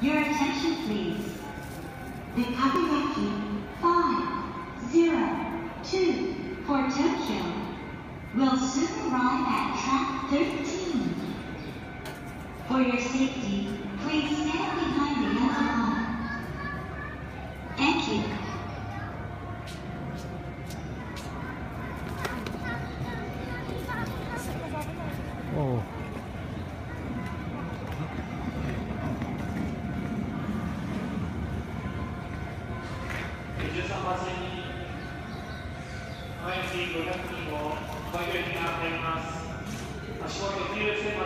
Your attention please. The Kagayaki 502 for Tokyo will soon arrive at track 13. For your safety, 足元注意